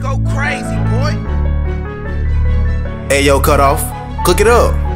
go crazy, boy. Hey yo, cut off. Cook it up.